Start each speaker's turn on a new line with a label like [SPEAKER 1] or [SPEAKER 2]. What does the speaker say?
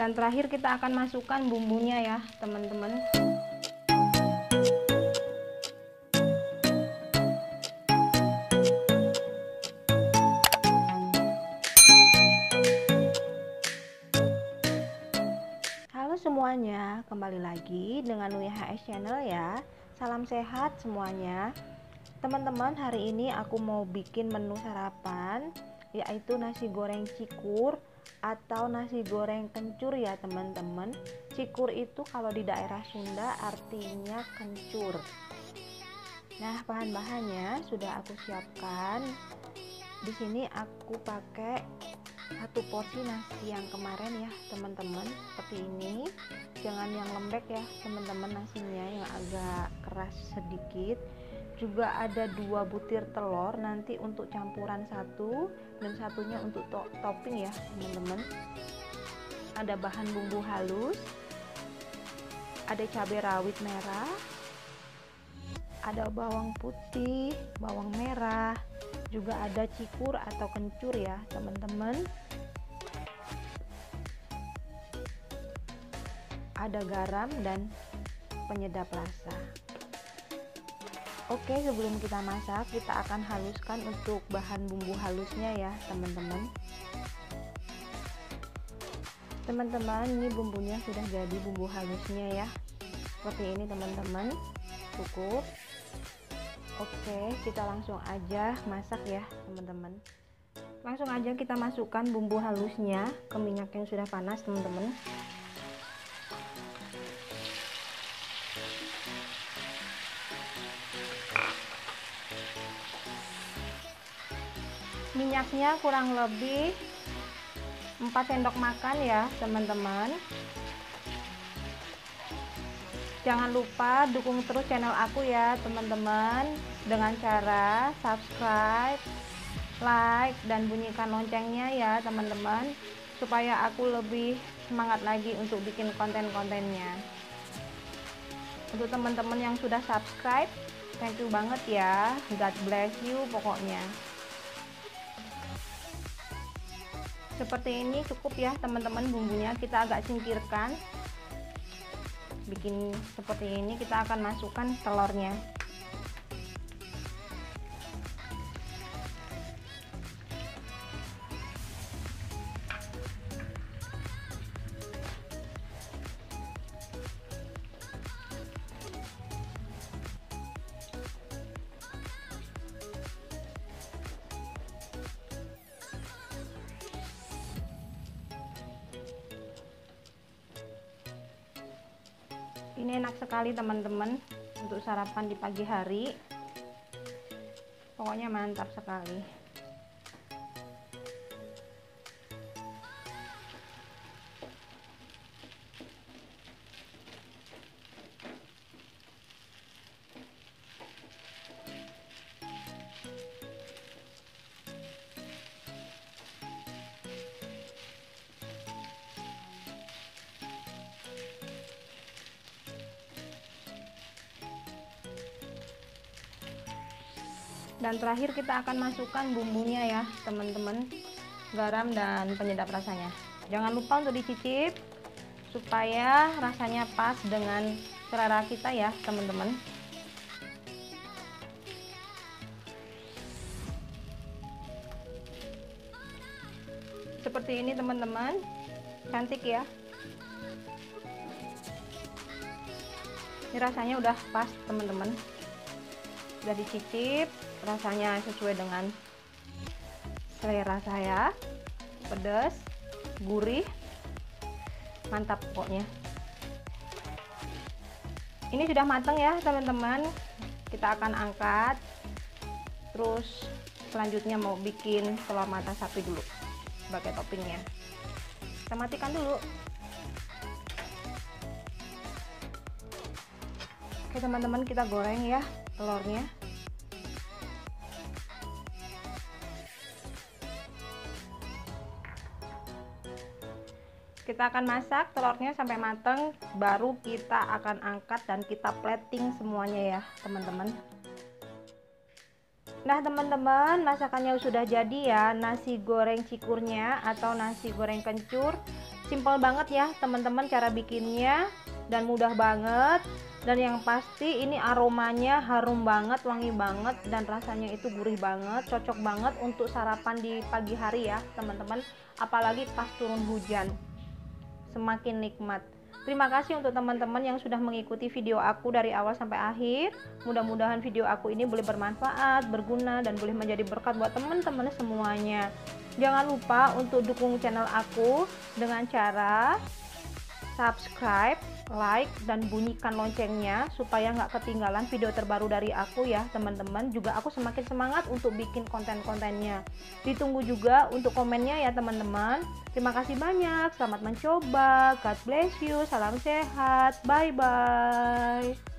[SPEAKER 1] dan terakhir kita akan masukkan bumbunya ya teman-teman. Halo semuanya, kembali lagi dengan WHS Channel ya. Salam sehat semuanya Teman-teman hari ini aku mau bikin menu sarapan Yaitu nasi goreng cikur atau nasi goreng kencur ya teman-teman. Cikur itu kalau di daerah Sunda artinya kencur. Nah, bahan-bahannya sudah aku siapkan. Di sini aku pakai satu porsi nasi yang kemarin ya, teman-teman. Seperti ini. Jangan yang lembek ya, teman-teman nasinya yang agak keras sedikit juga ada dua butir telur nanti untuk campuran satu dan satunya untuk to topping ya teman-teman. Ada bahan bumbu halus ada cabai rawit merah ada bawang putih bawang merah juga ada cikur atau kencur ya teman-teman. Ada garam dan penyedap rasa Oke sebelum kita masak kita akan haluskan untuk bahan bumbu halusnya ya teman-teman. Teman-teman ini bumbunya sudah jadi bumbu halusnya ya. Seperti ini teman-teman. Cukup. Oke kita langsung aja masak ya teman-teman. Langsung aja kita masukkan bumbu halusnya ke minyak yang sudah panas teman-teman minyaknya kurang lebih 4 sendok makan ya teman-teman. Jangan lupa dukung terus channel aku ya teman-teman. Dengan cara subscribe like dan bunyikan loncengnya ya teman-teman. Supaya aku lebih semangat lagi untuk bikin konten-kontennya. Untuk teman-teman yang sudah subscribe thank you banget ya. God bless you pokoknya seperti ini cukup ya teman-teman bumbunya kita agak singkirkan. Bikin seperti ini kita akan masukkan telurnya ini enak sekali teman-teman untuk sarapan di pagi hari. Pokoknya mantap sekali dan terakhir kita akan masukkan bumbunya ya teman-teman. Garam dan penyedap rasanya. Jangan lupa untuk dicicip supaya rasanya pas dengan selera kita ya teman-teman. Seperti ini teman-teman. Cantik ya. Ini rasanya udah pas teman-teman udah dicicip rasanya sesuai dengan selera saya. Pedas gurih mantap pokoknya. Ini sudah matang ya teman-teman. Kita akan angkat. Terus selanjutnya mau bikin telur mata sapi dulu sebagai toppingnya. Kita matikan dulu. Oke teman-teman kita goreng ya telurnya. Kita akan masak telurnya sampai matang baru kita akan angkat dan kita plating semuanya ya teman-teman. Nah teman-teman masakannya sudah jadi ya nasi goreng cikurnya atau nasi goreng kencur. Simple banget ya teman-teman cara bikinnya dan mudah banget dan yang pasti ini aromanya harum banget wangi banget dan rasanya itu gurih banget cocok banget untuk sarapan di pagi hari ya teman-teman apalagi pas turun hujan semakin nikmat Terima kasih untuk teman-teman yang sudah mengikuti video aku dari awal sampai akhir. Mudah-mudahan video aku ini boleh bermanfaat, berguna, dan boleh menjadi berkat buat teman-teman semuanya. Jangan lupa untuk dukung channel aku dengan cara subscribe, like dan bunyikan loncengnya supaya nggak ketinggalan video terbaru dari aku ya teman-teman. Juga aku semakin semangat untuk bikin konten-kontennya. Ditunggu juga untuk komennya ya teman-teman. Terima kasih banyak. Selamat mencoba. God bless you. Salam sehat. Bye bye